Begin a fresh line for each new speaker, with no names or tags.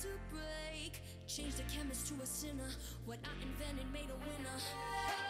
to break. Change the chemist to a sinner. What I invented made a winner.